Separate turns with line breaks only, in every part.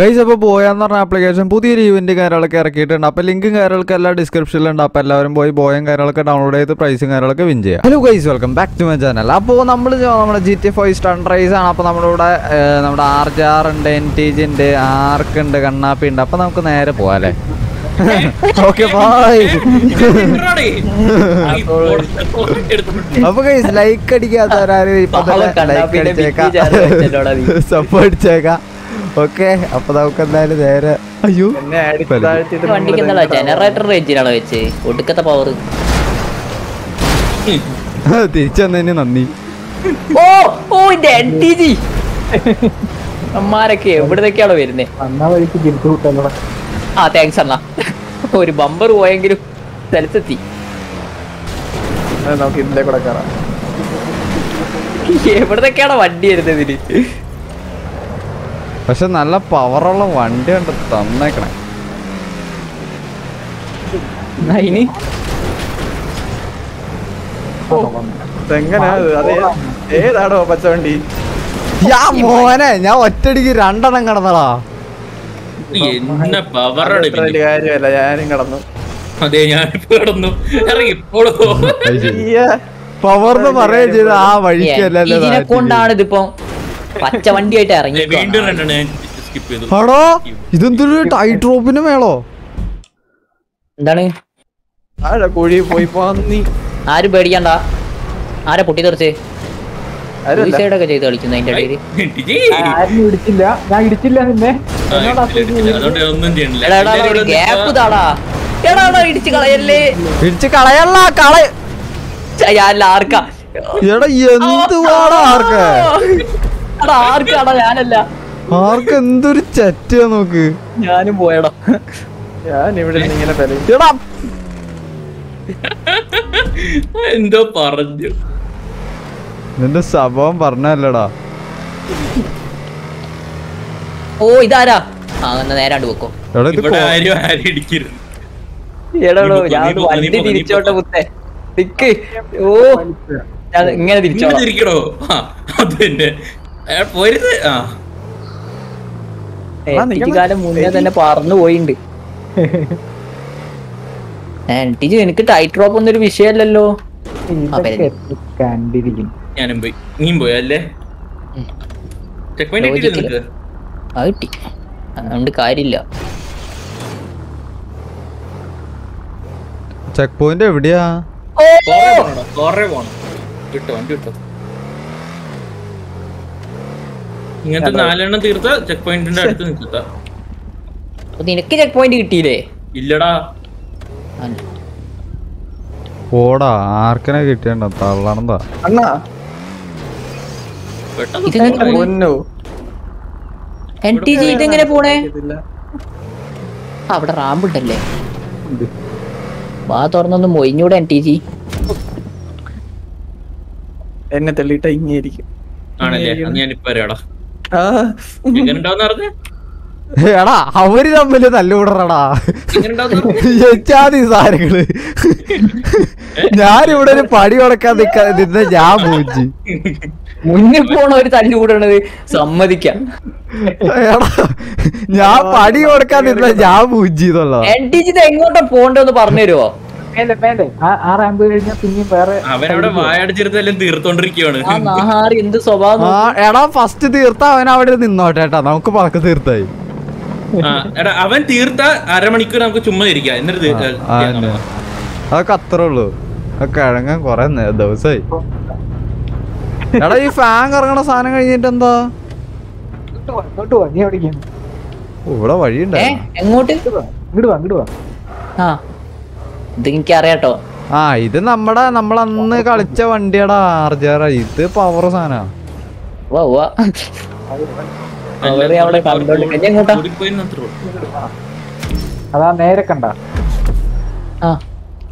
Guys അപ്പോൾ ബോയെന്ന് പറഞ്ഞ application പുതിയൊരു ഇവന്റ് കാര്യങ്ങളൊക്കെ ഇറക്കിയിട്ടുണ്ട്. അപ്പോൾ ലിങ്കും കാര്യങ്ങളൊക്കെ എല്ലാം ഡിസ്ക്രിപ്ഷനിലുണ്ട് അപ്പോൾ എല്ലാവരും പോയി ബോയും കാര്യങ്ങളൊക്കെ ഡൗൺലോഡ് ചെയ്ത് പ്രൈസും കാര്യങ്ങളൊക്കെ വിൻ ചെയ്യാം. Hello guys welcome back to my channel അപ്പോൾ നമ്മൾ നമ്മുടെ ജി ടി ഫൈവ് റൈസ് ആണ്. അപ്പോൾ നമ്മുടെ ഇവിടെ നമ്മുടെ ആർ ജി ആർ ഉണ്ട് എൻ ടി ജി ഉണ്ട് ആർക്ക് ഉണ്ട് കണ്ണാപ്പി ഉണ്ട്. അപ്പോൾ നമുക്ക് നേരെ പോകാം അല്ലേ? ഓക്കെ ബായ് അപ്പൊ ലൈക്ക് അടിക്കാത്തവരാരും ഇപ്പൊ ലൈക്ക് അടിച്ചേക്കാം
ബിഗ് ചാനൽ വെച്ചല്ലോടാ നീ.
സപ്പ് അടിച്ചേക്കാം ഓക്കെ അപ്പൊ നമുക്ക് എന്തായാലും നേരെ അയ്യോ.
വണ്ടിക്ക് എന്താ ജനറേറ്റർ റേഞ്ചിലാണോ വെച്ച്? ഒടുക്കത്തെ പവർ
തിരിച്ചു വന്നതിന് നന്ദി.
ഓ ഓ എന്റെ എൻ ടി ജി അമ്മാരൊക്കെ എവിടുന്നൊക്കെയാണോ വരുന്നേ?
അന്നാ വഴിക്ക് തിരിച്ചു
ആ താങ്ക്സ് അണ്ണാ. ഒരു ബമ്പർ പോയെങ്കിലും സ്ഥലത്തെത്തി.
നമുക്ക് ഇതിന്റെ കൂടെ കയറാം
എവിടുന്നൊക്കെയാണോ വണ്ടി വരുന്നത് ഇതിന്
പക്ഷെ നല്ല പവറുള്ള വണ്ടി ഉണ്ട് തന്നേക്കണേ.
ഇനി?
എങ്ങനെയാ ഏതാടോ പച്ചവണ്ടി?
യാ മോനെ ഞാൻ ഒറ്റടിക്ക് രണ്ടെണ്ണം കടന്നടാ.
കാര്യമല്ല ഞാനും കടന്നു.
അതെ ഞാൻ കിടന്നു. ഇറങ്ങി
പവർന്ന് പറയുകയും ചെയ്ത ആ വഴിക്കല്ലേ
ഇതിനെ കൊണ്ടാണ് ഇതിപ്പം പച്ച വണ്ടിയായിട്ട് ഇറങ്ങി
വീണ്ടും രണ്ടെണ്ണം സ്കിപ്പ് ചെയ്തു.
ആടോ ഇതെന്തൊരു ടൈറ്റ് റോപ്പിന് മേളോ?
എന്താണ്?
കുഴി പോയി പന്നി
ആരും പേടിക്കണ്ട. ആരെ പൊട്ടി തെറിച്ച്?
ആരല്ല.
സൂയിസൈഡ് ഒക്കെ ചെയ്ത് കളിക്കുന്നു അതിന്റെ ഇടയിൽ
ആരും ഇടിച്ചില്ല. ഞാൻ ഇടിച്ചില്ല നിന്നെ.
എടാ ഗ്യാപ്പ് താടാ. ഇടിച്ച് കളയല്ലേ.
ഇടിച്ച് കളയല്ല
കളയ ആർക്കാ?
എടാ ആർക്ക്? ആർക്ക് എന്തൊരു ചെറ്റാ നോക്ക്.
ഞാനും പോയടാ.
ഞാൻ ഇവിടെ ഇങ്ങനെ
എടാ.
എന്തോ പറഞ്ഞു.
നിന്റെ സംഭവം പറഞ്ഞല്ലടാ
ഓ ഇതാരാ? ആ എന്നാ നേരാണ്ട് വെക്കോ
എടാ
ഇവിടെ
കോ-
ആരും ആരും ഇടിക്കരുത്.
എടോ
നീ പോ,
ഞാൻ വണ്ടി തിരിച്ചോട്ടെ. മുത്തേ നിക്ക്. ഓ. ഞാൻ ഇങ്ങനെ തിരിച്ചോ
തിരിക്കണോ? ആ അത് തന്നെ. അയാൾ പോരുത്. ആ.
കാലം മുന്നേ തന്നെ പറന്നു പോയിണ്ട്. എട്ടിജി എനിക്ക് ടൈറ്റ് ഡ്രോപ്പ് ഒന്നും ഒരു വിഷയമല്ലല്ലോ
ഞാനും പോയി. നീയും പോയി അല്ലേ? ചെക്ക് പോയിന്റ്
അത് കിട്ടി. അതുകൊണ്ട് കാര്യമില്ല.
ചെക്ക് പോയിന്റ് എവിടെയാ?
കൊറേ പോണോ? കിട്ടോ വണ്ടി കിട്ടോ. ഇങ്ങനത്തെ നാലെണ്ണം തീർത്ത ചെക്ക് പോയിന്റിന്റെ അടുത്ത് നിൽക്കത്ത
നിനക്ക് ചെക്ക് പോയിന്റ് കിട്ടിയില്ലേ?
ഇല്ലടാ.
ഓടാ ആർക്കനെ കിട്ടിയണ്ട തള്ളണന്താ
അണ്ണാ.
പെട്ടെന്ന്
ഇതെങ്ങനെ പോണേ?
പൊന്നു.
എൻ ടി ജി ഇതെങ്ങനെ പോണേ? അവിടെ റാമ്പ് ഉണ്ടല്ലേ? വാ തുറന്നൊന്ന് മൊയിഞ്ഞൂടെ എൻ ടി ജി.
എന്നെ തെള്ളിയിട്ട ഇങ്ങേരിക്കും.
ആണല്ലേ? ഞാനിപ്പോ വരാടാ.
എടാ അവർ
തമ്മിൽ ഉണ്ടാവുന്ന
എച്ചാതി സാരങ്ങൾ ഞാനിവിടെ ഒരു പടി ഉടക്കാൻ നിന്ന് ഞാൻ പൂജി
മുന്നിൽ പോണ ഒരു തല്ലു കൂടണത് സമ്മതിക്കാം.
എടാ ഞാൻ പടി കൊടുക്കാൻ നിന്ന ഞാൻ പൂജി എന്നുള്ളത്.
എൻ ടി ജി ഇത് എങ്ങോട്ടാ പോണ്ടെന്ന് പറഞ്ഞു തരുമോ
ആ- ആ റാമ്പ് കഴിഞ്ഞാൽ പിന്നെയും വേറെ
അവനവിടെ വായടിച്ചിരുന്നെല്ലാം
എന്ത് സ്വഭാവം
എടാ ഫസ്റ്റ് തീർത്ത അവൻ അവിടെ നിന്നോട്ടേട്ടാ ഏട്ടാ നമുക്ക് പഴക്ക തീർത്തായി.
എടാ അവൻ തീർത്ത അരമണിക്കൂർ നമുക്ക് ചുമ്മാ ഇരിക്കാം. എന്നിട്ട്.
അതൊക്കെ അത്രേ ഉള്ളൂ. കിഴങ്ങാൻ കൊറേ ദിവസായി. എടാ ഈ ഫാൻ കറങ്ങണ സാധനം കഴിഞ്ഞിട്ട് എന്താ? ഇവിടെ
ഏ എങ്ങോട്ട്?
ഇങ്ങോട്ട് വാ ഇങ്ങോട്ട് വാ.
ആ. ഇത് എനിക്ക് അറിയാട്ടോ
ആ ഇത് നമ്മടെ നമ്മളന്ന് കളിച്ച വണ്ടിയാടാ ആർജാറ ഇത് പവർ സാധനാ.
അതാ നേരെ കണ്ട.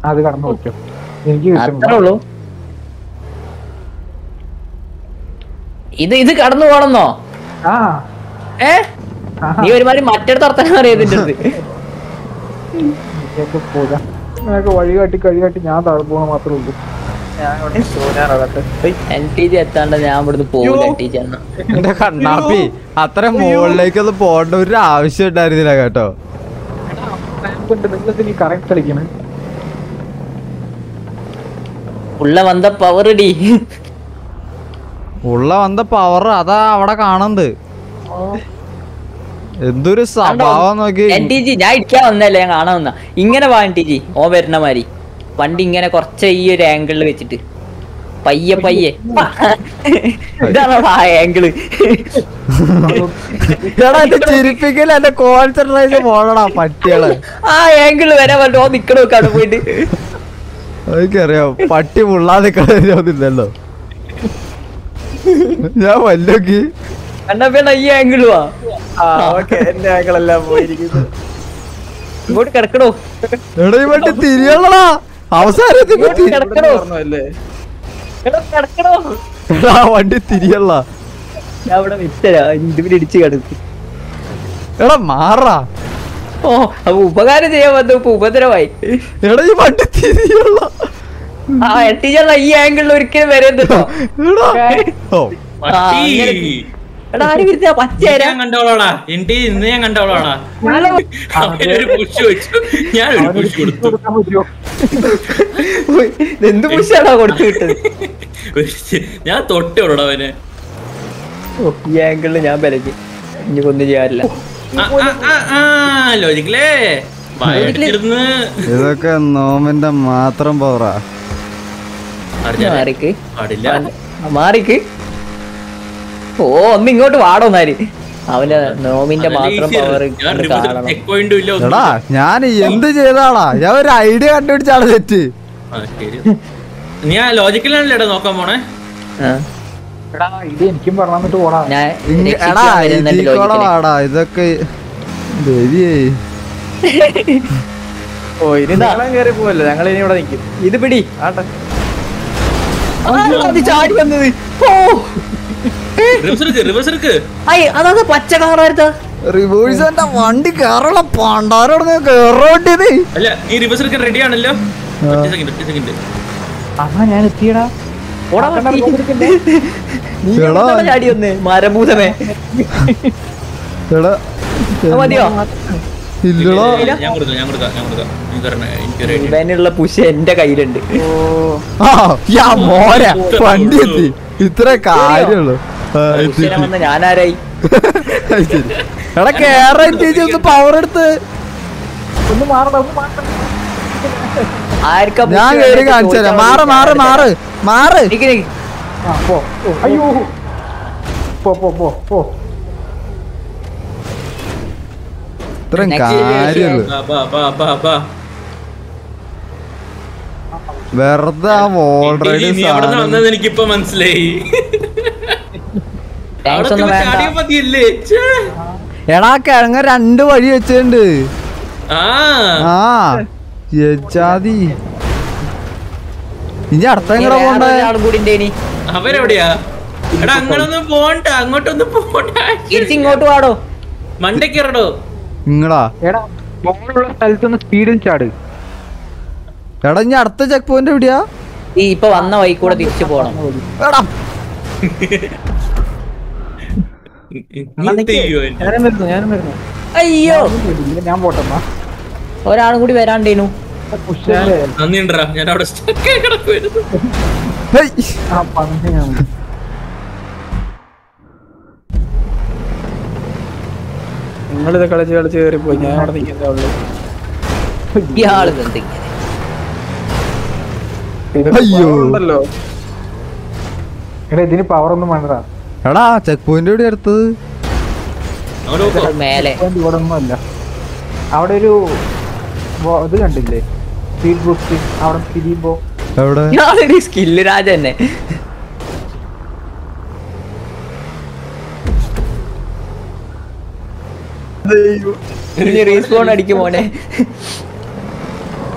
അത് കടന്നു നോക്കും എനിക്ക്
ഇത് ഇത് കടന്നു പോണെന്നോ
ആ.
ഏ? നീ ഒരുമാതിരി മറ്റൊരു തർത്തനം അറിയാതിന്റെ അടുത്ത്
പോകാം നിനക്ക് വഴി കാട്ടി കഴി കാട്ടി ഞാൻ തളർന്നു പോകണ മാത്രമേ ഉള്ളൂ.
എന്റെ കണ്ണാപ്പി അത്ര മുകളിലേക്കൊന്നും പോകേണ്ട ഒരു ആവശ്യം ഉണ്ടായിരുന്നില്ല കേട്ടോ.
ഉള്ള വന്ന പവർ ഡി
ഉള്ള വന്ന പവർ അതാ അവിടെ കാണുന്നത്. എന്തൊരു സ്വഭാവം നോക്കി.
എൻ ടി ജി ഞാൻ ഇരിക്കാൻ വന്നല്ലേ ഞാൻ കാണാൻ വന്ന ഇങ്ങനെ വാ എൻ ടി ജി ഓ വരുന്ന മാതിരി. വണ്ടി ഇങ്ങനെ കുറച്ച് ഈ ഒരു ആംഗിളിൽ വെച്ചിട്ട്. പയ്യെ പയ്യെ. ഇതാണ് ആ ആംഗിൾ
എടാ എന്റെ ചിരിപ്പിക്കൽ എന്റെ കോൺസെൻട്രേഷൻ പോണടാ പട്ടികൾ.
ആ ആംഗിൾ വരെ പറ്റുമോ നിക്കണോ അവിടെ പോയിട്ട്.
എനിക്കറിയാം പട്ടി മുള്ളാതെ കളയൊന്നുമില്ലല്ലോ ഞാൻ വല്ലോക്കി.
കണ്ണപ്പേണ ഈ ആംഗിൾ വാ
ആ ഓക്കെ എന്റെ എല്ലാം പോയിരിക്കുന്നു.
ഇങ്ങോട്ട് കിടക്കണോ?
എടാ ഈ വണ്ടി തിരിയള്ളടാ അവസാനത്തിൽ
കിടക്കണോ? എടാ, കിടക്കണോ?
എടാ വണ്ടി തിരിയള്ള.
ഞാൻ ഇവിടെ വിട്ടരാ ഇതിൽ ഇടിച്ച് കിടക്കും.
എടാ മാറാ
ഓ അപ്പൊ ഉപകാരം ചെയ്യാൻ വന്നു ഇപ്പൊ ഉപദ്രവായി
എടാ ഈ വണ്ടി തിരിയുള്ള.
ആ എട്ടിച്ചുള്ള ഈ ആംഗിളിൽ ഒരിക്കലും വരരുതോ
ഞാൻ കണ്ടോളാടാ എന്റെ ഇന്ന് ഞാൻ കണ്ടോളാടാ ഒരു പുഷ് വെച്ചു. ഞാനൊരു പുഷ് കൊടുത്തു.
എന്ത് വിട്ടത്?
ഒരു- ഞാൻ അവന്.
ഈ ആംഗിളിൽ ഞാൻ പരത്തി ഇനി ഒന്നും ചെയ്യാറില്ല.
ലോജിക്കലേ.
ഇതൊക്കെ നോമിന്റെ മാത്രം പവറാ
മാറിക്ക്. ഓ ഒന്ന് ഇങ്ങോട്ട് വാടോ അവന്റെ നോമിന്റെ മാത്രം പവർ
ഞാൻ
എടാ എന്ത് ചെയ്താടാ ഞാൻ ഒരു ഐഡിയ കണ്ടുപിടിച്ചാണ് തെറ്റ്.
ലോജിക്കലാണല്ലേ നോക്കാൻ പോണേ.
എനിക്കും പോടാ.
ഞാൻ
എടാ ഇതൊക്കെ ദേവിയേ.
ഓ ഇനി നിങ്ങളും കയറി പോവല്ലോ? ഞങ്ങൾ ഇനി ഇവിടെ നിൽക്കും
ഇത് പിടി.
ആട്ടെ.
ചാടി വന്നത്. പച്ച കളറായിരുത്ത
റിവേഴ്സ് എന്റെ വണ്ടി കേറണ. പണ്ടാരോട് കേറോട്ടിയത്
അല്ല നീ റിവേഴ്സ് എടുക്കാൻ റെഡി ആണല്ലോ?
അമ്മ ഞാൻ എത്തിയടാ.
മരഭൂതമേ മതിയോ?
ഇല്ലടാ.
ഞാൻ കൊടുക്കാം ഞാൻ കൊടുക്കാം ഞാൻ കൊടുക്കാം.
ഇവനുള്ള പുഷ് എന്റെ കയ്യിലുണ്ട്.
യാ മോര വണ്ടി എത്തി. ഇത്ര കാര്യമുള്ളൂ.
ഞാനാരായി?
എടാ കേറാൻ ഒന്ന് പവർ എടുത്ത്.
ഒന്ന് മാറണം
ഞാൻ കേറി കാണിച്ചു തരാം. മാറ്. മാറ് മാറ് മാറ്.
അയ്യോ. പോ പോ പോ പോ.
ഇത്രയും കാര്യമുള്ളൂ.
ബാ ബാ ബാ ബാ ബാ.
വെറുതെ ഓൾറെഡി
വന്നത് എനിക്കിപ്പോ മനസ്സിലായി.
എടാ കിഴങ്ങ രണ്ട് വഴി വെച്ചിട്ടുണ്ട്.
ആ.
ആ യജാതി. ഇനി അടുത്ത
വേറെ
പോണ്ടേ?
അവരെവിടെയാ? എടാ അങ്ങനൊന്നും പോണ്ട അങ്ങോട്ടൊന്നും പോണ്ട.
ഇങ്ങോട്ട് വാടോ.
മണ്ടയ്ക്കിറടോ
നിങ്ങളാ
എടാ ബോളുള്ള സ്ഥലത്തൊന്ന് സ്പീഡിൽ ചാട്.
എടാ ഇനി അടുത്ത ചെക്ക് പോയിന്റ് എവിടെയാ?
ഈ ഇപ്പൊ വന്ന വഴി കൂടെ തിരിച്ചു പോണം.
എടാ.
അയ്യോ.
ഞാൻ പോട്ടെന്നാ
ഒരാളും കൂടി വരാണ്ടേനു.
നിങ്ങളിത് കളിച്ച് കളിച്ച് കയറി പോയി ഞാൻ അവിടെ നിൽക്കുന്നേ ഉള്ളൂ.
ഇയാൾ എന്തെങ്കിലും
അയ്യോ.
എടാ ഇതിന് പവർ ഒന്നും വേണ്ടടാ.
എടാ ചെക്ക് പോയിന്റ് എവിടെ അടുത്തത്
മേലെ.
ഇവിടെ അവിടെ ഒരു ഇത് കണ്ടില്ലേ? സ്പീഡ് ബൂസ്റ്റ് അവിടെ തിരിയുമ്പോ.
എവിടെ?
ഇയാളൊരു സ്കില്ല് രാജ തന്നെ റീസ്പോൺ അടിക്കും മോനെ
ഏ ആഹാ, ഇങ്ങനെയൊക്കെയാണല്ലേ റീസ്പോൺ അടിക്കണം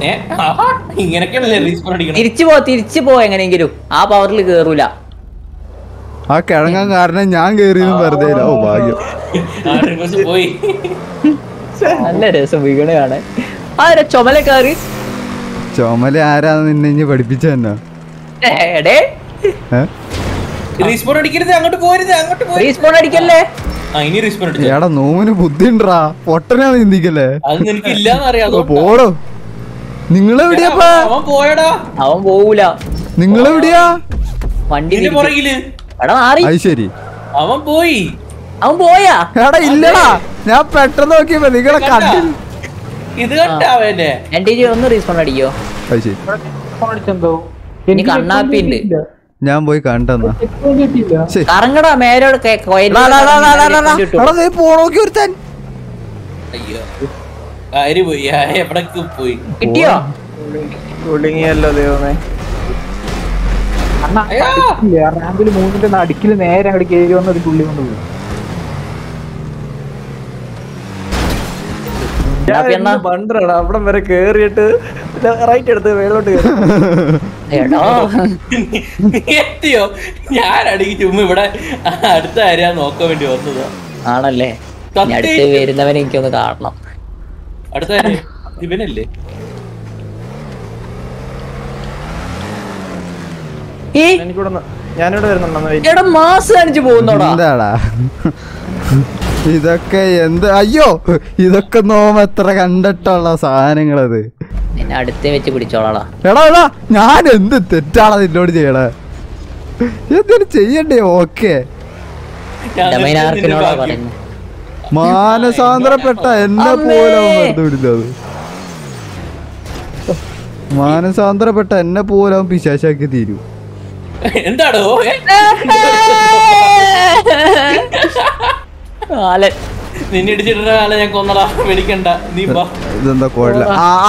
തിരിച്ചു പോ തിരിച്ചു പോ എങ്ങനെയെങ്കിലും. ആ പവറിൽ കേറൂല.
ആ കിഴങ്ങാൻ കാരണം ഞാൻ കേറിയതും വെറുതെ. ഓ ഭാഗ്യം.
പോയി.
നല്ല രസം വീണ കാണാൻ. ആ ചുമല കയറി
ചുമല ആരാ നിന്നെ ഇനി പഠിപ്പിച്ച തന്നെ
എടേ.
അടിക്കരുത് അങ്ങോട്ട് പോരുത് അങ്ങോട്ട് പോരുത്.
റീസ്പോൺ അടിക്കല്ലേ?
ആ ഇനി റീസ്പോൺ അടിച്ചു.
എടാ നോമിന് ബുദ്ധി ഉണ്ടാ പൊട്ടനാ ചിന്തിക്കല്ലേ
അത്
നിങ്ങളെവിടെയാപ്പാ
അവൻ പോയടാ.
അവൻ പോവൂല.
നിങ്ങളെവിടെയാ?
വണ്ടി
നിന്റെ
എടാ മാറി.
അത് ശരി.
അവൻ പോയി.
അവൻ പോയാ?
എടാ ഇല്ലടാ. ഞാൻ പെട്ടെന്ന് നോക്കിയപ്പോ നിങ്ങളെ
കണ്ടു? ഇത് കണ്ടാ അവന്റെ
എന്റെ ഒന്ന് റീസ്പോണ്ട് അടിക്കോ?
അത് ശരി.
ഫോൺ അടിച്ചെന്തോ
ഇനി കണ്ണാപ്പി ഉണ്ട്.
ഞാൻ പോയി കണ്ടെന്നാ.
കറങ്ങടാ മേലോട്
പോണോക്കി ഒരുത്തൻ.
അയ്യോ. ആര് പോയി?
കിട്ടിയോ?
കുടുങ്ങിയല്ലോ ദൈവമേ.
റാമ്പിൽ മൂന്നിന്റെ നടുക്കിൽ നേരെ അങ്ങോട്ട് കയറി വന്ന് ഒരു പുള്ളി കൊണ്ട് പോയി.
കണ്ണാപ്പി അണ്ണാ.
ബണ്ടറാണ് അവിടം വരെ കേറിയിട്ട് റൈറ്റ് എടുത്ത് മേലോട്ട് എത്തിയോ?
എടാ
അടിക്ക് ചുമ്മാ ഇവിടെ അടുത്ത ആരെയാ നോക്കാൻ വേണ്ടി വന്നതാ.
ആണല്ലേ? അടുത്ത് വരുന്നവനെ എനിക്കൊന്ന് കാണണം.
അടുത്ത ഇവനല്ലേ
ഇതൊക്കെ എന്ത് അയ്യോ ഇതൊക്കെ നോമ എത്ര കണ്ടിട്ടുള്ള സാധനങ്ങളത്.
നിന്നെ അടുത്തേ വെച്ച് പിടിച്ചോളാ
എടാ എടാ ഞാൻ എന്ത് തെറ്റാണ് നിന്നോട് ചെയ്യണേ? എന്തിനു ചെയ്യണ്ടേ ഓക്കെ?
ഡമൈനാർക്കിനോടാ പറയുന്നത്
മാനസാന്തരപ്പെട്ട എന്നെ പോലും വെറുതെ മാനസാന്തരപ്പെട്ട എന്നെ പോലും അവൻ പിശാശാക്കി തീരൂ.
ആളെ ഞാൻ കൊന്നടാ. നീ വാ.
ഇതെന്താ കുഴല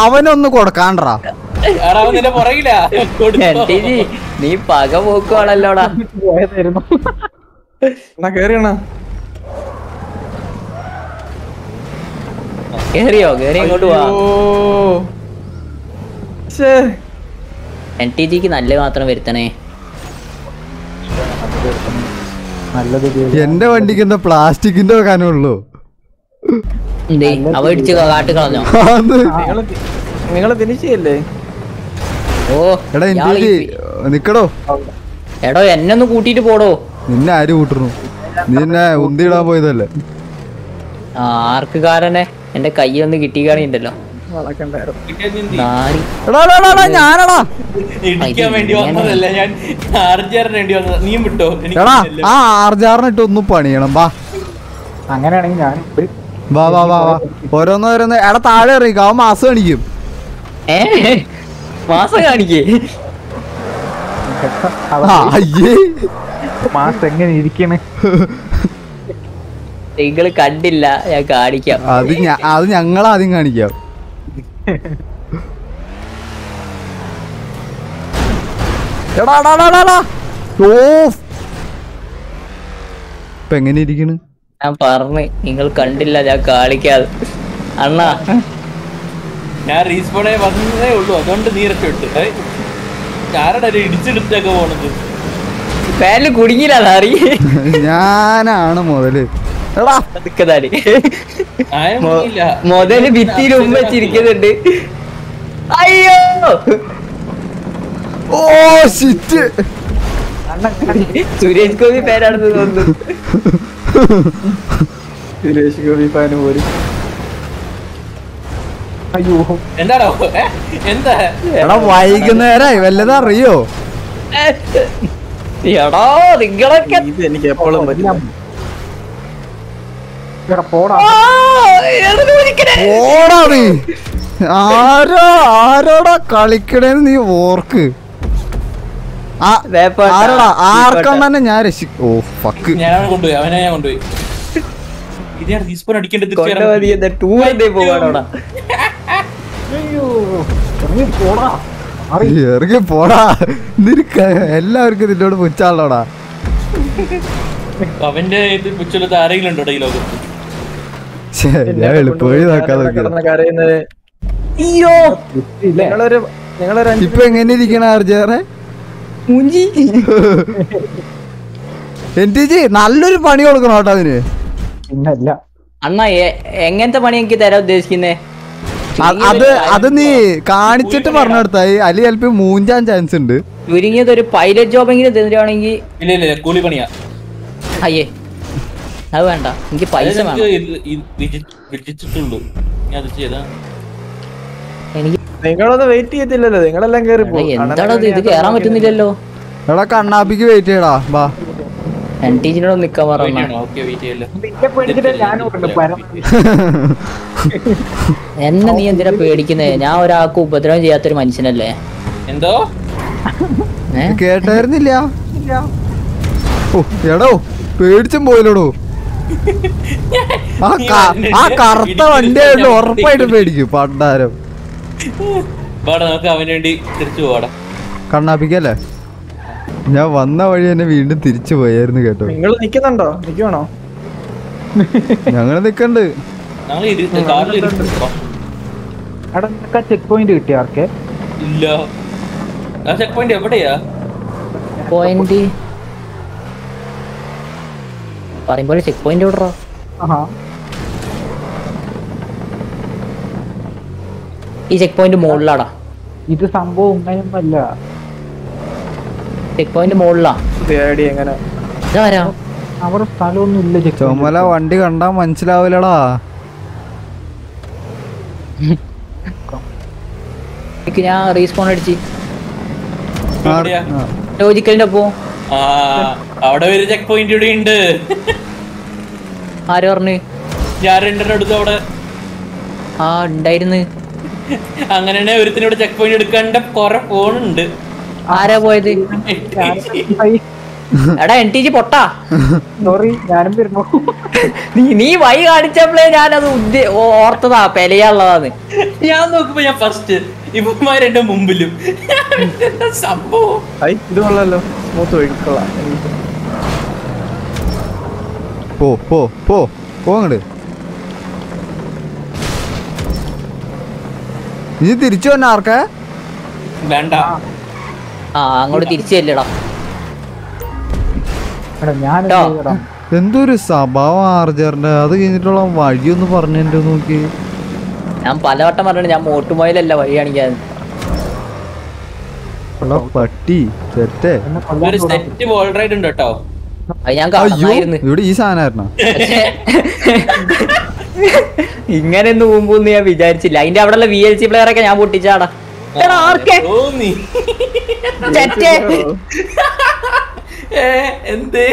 അവനൊന്ന് കൊടുക്കാണ്ടറാ
ജി, നീ പക പോക്കുവാണല്ലോടാ.
കേറിയണ?
കേറിയോ? കേറി ഇങ്ങോട്ട് പോവാ
ശേ
എൻ ടി ജിക്ക് നല്ല മാത്രം വരുത്തണേ.
എന്റെ വണ്ടിക്ക് എന്താ പ്ലാസ്റ്റിക്കിന്റെ
എന്തേ അവ ഇടിച്ച് കാട്ട് കളഞ്ഞോ?
നിങ്ങൾ തി- നിങ്ങൾ ഫിനിഷ് ചെയ്യല്ലേ
ഓ
എടാ നിക്കടോ.
എടോ എന്നെ ഒന്ന് കൂട്ടിട്ട് പോടോ.
നിന്നെ ആര് കൂട്ടുന്നു നിന്നെ ഉന്തിയിടാൻ പോയതല്ലേ.
ആ ആർക്കുകാരനെ? എന്റെ കയ്യിൽ ഒന്ന് കിട്ടിക്കാണിണ്ടല്ലോ.
ആർജാറിനിട്ട് ഒന്ന് പണിയണം വാ.
അങ്ങനെയാണെങ്കിൽ ഞാൻ
വാ വാ വാ വാ. ഓരോന്ന് ഓരോന്ന്. എടാ താഴെ ഇറങ്ങിക്കും അവൻ മാസം കാണിക്കും.
മാസം കാണിക്കേ.
ആ, അയ്യേ.
മാസം എങ്ങനെ ഇരിക്കണ്?
നിങ്ങൾ കണ്ടില്ല ഞാൻ കാണിക്കാം.
അത് അത് ഞങ്ങൾ ആദ്യം കാണിക്കാം. ഇപ്പൊ എങ്ങനെ ഇരിക്കണ്?
ഞാൻ പറഞ്ഞ് നിങ്ങൾ കണ്ടില്ല ഞാൻ കാണിക്കാതെ അണ്ണാ.
ഞാൻ റീസ്പോണേ വന്നതേ ഉള്ളൂ അതുകൊണ്ട് നീ രക്ഷപ്പെട്ടു? ആരടാ ഇടിച്ചെടുത്തൊക്കെ പോണത്?
പേരിൽ കുടുങ്ങിയില്ല നാറി
ഞാനാണ്
മുതൽ.
മുതൽ ഭിത്തിയിൽ ഉമ്മ വെച്ചിരിക്കുന്നുണ്ട് അയ്യോ.
ഓ ഷിറ്റ്
സുരേഷ് ഗോപി പേരാണെന്ന് തോന്നുന്നു.
സുരേഷ് ഗോപി ഫാന് പോലും.
അയ്യോ.
എന്താടോ? എന്താ?
എടാ വൈകുന്നേരമായി വല്ലതും അറിയോ?
എടാ നിങ്ങളൊക്കെ
ഇത് എനിക്ക് എപ്പോഴും പറ്റില്ല.
ഓടാ നീ ആരോ ആരോടാ കളിക്കണേന്ന് നീ ഓർക്ക്? ആരോടാ? ആർക്കും
വേപ്പാട്ട.
തന്നെ ഞാൻ രക്ഷി ഓ ഫക്ക്
കൊണ്ടുപോയി അവനെ ഞാൻ കൊണ്ടുപോയി.
ഇറങ്ങി പോടാ.
നിനക്ക് എല്ലാവർക്കും നിന്നോട് പുച്ചാളോടാ
അവന്റെ ഇത് പുച്ചുള്ളത് ആരെങ്കിലും ഉണ്ടോ ഈ ലോകത്ത്?
ഞാൻ എളുപ്പവഴി നോക്കാൻ നോക്കിയത്
കിടന്ന് കരയുന്നത്
അയ്യോ!
ഇല്ലേ?
നിങ്ങളൊരു നിങ്ങളൊരു അഞ്ച്
ഇപ്പൊ എങ്ങനെ ഇരിക്കണ ആർജേറെ?
മുഞ്ചി.
എന്തിജി നല്ലൊരു പണി കൊടുക്കണം കേട്ടോ അതിന്.
അണ്ണാ എങ്ങനത്തെ പണി എനിക്ക് തരാൻ ഉദ്ദേശിക്കുന്നേ?
അത് അത് നീ കാണിച്ചിട്ട് പറഞ്ഞെടുത്തായി. അല്ലെ ചിലപ്പോ മൂഞ്ചാൻ ചാൻസ് ഉണ്ട്
ചുരുങ്ങിയത് ഒരു പൈലറ്റ് ജോബെങ്കിലും തരുവാണെങ്കിൽ
ഇല്ല ഇല്ല ഇല്ല, കൂലി പണിയാ
അയ്യേ. അത് വേണ്ട. എനിക്ക് പൈസ എനിക്ക്
നിങ്ങളൊന്നും വെയിറ്റ് ചെയ്യത്തില്ലല്ലോ. നിങ്ങളെല്ലാം കേറി
എടാ, എന്താടാ ഇത്? കേറാൻ പറ്റുന്നില്ലല്ലോ.
എടാ കണ്ണാപ്പിക്ക് വെയിറ്റ് ചെയ്യടാ. ബാ.
എൻ ടി ജിനോട് നിക്കാൻ എന്നെ നീ എന്തിനാ പേടിക്കുന്നത് ഞാൻ ഒരാൾക്ക് ഉപദ്രവം ചെയ്യാത്തൊരു മനുഷ്യനല്ലേ.
എന്തോ?
കേട്ടായിരുന്നില്ല. ഓ എടോ പേടിച്ചും പോയില്ലടോ. ആ കറുത്ത വണ്ടിയായിട്ട് ഉറപ്പായിട്ടും പേടിക്കും പണ്ടാരം.
വാടാ നമുക്ക് അവന് വേണ്ടി തിരിച്ചു പോവാടാ.
കണ്ണാപ്പിക്കല്ലേ? ഞാൻ വന്ന വഴി തന്നെ വീണ്ടും തിരിച്ചു പോയായിരുന്നു കേട്ടോ.
നിങ്ങൾ നിക്കുന്നുണ്ടോ? നിക്കുവാണോ?
ഞങ്ങൾ
നിക്കണ്ട്. ചെക്ക് പോയിന്റ് കിട്ടിയ ആർക്കെ?
ഇല്ല. ആ ചെക്ക് പോയിന്റ് എവിടെയാ?
പോയിന്റ്. പറയുമ്പോൾ ചെക്ക് പോയിന്റ് വിടറോ
ആഹാ.
ഈ ചെക്ക് പോയിന്റ് മുകളിലാടാ.
ഇത് സംഭവം
ചെക്ക് പോയിന്റ് മുകളിലാ.
എങ്ങനെ?
ഇതാരാ
അവിടെ സ്ഥലമൊന്നും ഇല്ല
ചുമല വണ്ടി കണ്ടാ മനസ്സിലാവില്ലടാ.
ഞാൻ റീസ്പോൺ അടിച്ച്? ലോജിക്കലിന്റെ ഒപ്പോ.
അവിടെ ഒരു ചെക്ക് പോയിന്റ് ഇവിടെ ഉണ്ട്.
ആര് പറഞ്ഞു?
ഞാൻ രണ്ടെണ്ണം എടുത്തു അവിടെ.
ആ ഉണ്ടായിരുന്നു.
അങ്ങനെ ഒരുത്തിനോട് ചെക്ക് പോയിന്റ് എടുക്കേണ്ട കൊറേ ഫോണുണ്ട്
ആരാ പോയത്? എടാ എൻ ടി ജി പൊട്ടാ.
സോറി ഞാനും വരുന്നു.
നീ നീ വൈ കാണിച്ചപ്പോഴേ ഞാനത് ഓർത്തതാ പെലയാനുള്ളതാന്ന്.
ഞാൻ നോക്കുമ്പോ ഞാൻ ഫസ്റ്റ് ഇവന്മാരെന്റെ മുമ്പിലും. സംഭവം.
ഇത് കൊള്ളാലോ. സ്മൂത്ത് ഒഴുക്കൊള്ളാം
പോ പോ പോ പോ അങ്ങട്. ഇനി തിരിച്ചു വന്ന ആർക്കാ?
വേണ്ട.
ആ അങ്ങോട്ട് തിരിച്ചു ചെല്ലടാ.
എന്തൊരു സ്വഭാവം ആർജറിന്റെ? അത് കഴിഞ്ഞിട്ടുള്ള വഴിയൊന്ന് പറഞ്ഞു നോക്കി.
ഞാൻ പലവട്ടം പറഞ്ഞു ഞാൻ മോട്ടുമോയിലല്ല വഴി കാണിക്കാൻ.
പട്ടി
ഉണ്ട് കേട്ടോ
ഇവിടെ ഈ സാധനമായിരുന്നോ?
ഇങ്ങനെ ഒന്നും മുമ്പൊന്നും ഞാൻ വിചാരിച്ചില്ല. അതിന്റെ അവിടെയുള്ള വി എൽ സി പ്ലെയർ ഒക്കെ ഞാൻ പൊട്ടിച്ചാടാ. എടാ, ആർക്കെ?
എന്തേ?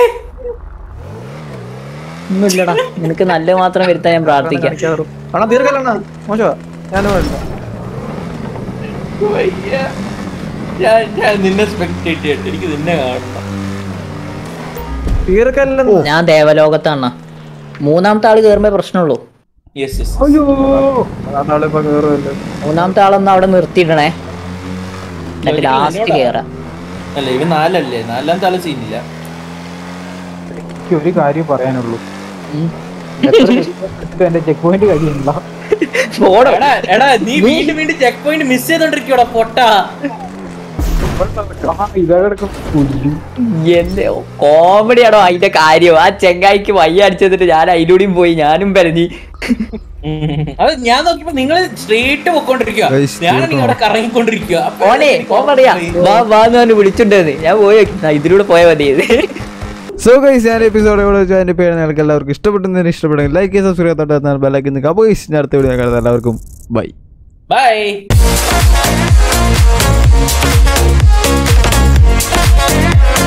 ഒന്നുമില്ലടാ. നിനക്ക് നല്ല മാത്രം വരുത്താൻ ഞാൻ പ്രാർത്ഥിക്കാം.
ഞാൻ ഞാൻ നിന്നെ സ്പെക്ടേറ്റ് ചെയ്യട്ടെ എനിക്ക് നിന്നെ കാണണം.
ദീർഘല്ലെന്ന്
ഞാൻ ദേവലോകത്താണ്. മൂന്നാമത്തെ ആൾ കേറുമ്പോ പ്രശ്നമുള്ളൂ.
യെസ് യെസ്
അയ്യോ.
അതാളിപ്പോ കേറുമല്ലോ
മൂന്നാമത്തെ ആളൊന്നും അവിടെ നിർത്തിയിടണേ. ലാസ്റ്റ് കേറാം.
അല്ല? ഇവ നാലല്ലേ? നാലാമത്തെ ആൾ സീനില്ല.
എനിക്ക് ഒരു കാര്യം പറയാനുള്ളൂ. എത്ര എന്റെ ചെക്ക് പോയിന്റ് കഴിയുന്നില്ല.
നീ വീണ്ടും വീണ്ടും ചെക്ക് പോയിന്റ് മിസ് ചെയ്തോണ്ടിരിക്കോടാ പൊട്ടാ.
എന്റെ കോമഡിയാണോ അതിന്റെ കാര്യം? ആ ചെങ്ങായിക്ക് വയ്യ അടിച്ചതിട്ട് ഞാൻ അതിലൂടെയും പോയി ഞാനും പരഞ്ഞി.
അത് ഞാൻ നോക്കിയപ്പോ നിങ്ങൾ സ്ട്രീറ്റ്
പോയിക്കൊണ്ടിരിക്കുക വിളിച്ചിട്ടുണ്ടായിരുന്നു. ഞാൻ പോയി "ആ, ഇതിലൂടെ പോയ മതി.
സോ ഗൈസ് ഞാൻ എപ്പിസോഡ് ഇവിടെ വെച്ചാൽ എന്റെ പേര് നിങ്ങൾക്ക് എല്ലാവർക്കും ഇഷ്ടപ്പെട്ടെന്ന് ഇഷ്ടപ്പെടുമെങ്കിൽ ലൈക്ക് ചെയ്ത് സബ്സ്ക്രൈബ് തൊട്ട് ബെല്ലൈക്ക് നിൽക്കുക. അപ്പോൾ ഗൈസ് ഞാൻ അടുത്ത വീഡിയോ എല്ലാവർക്കും bye
bye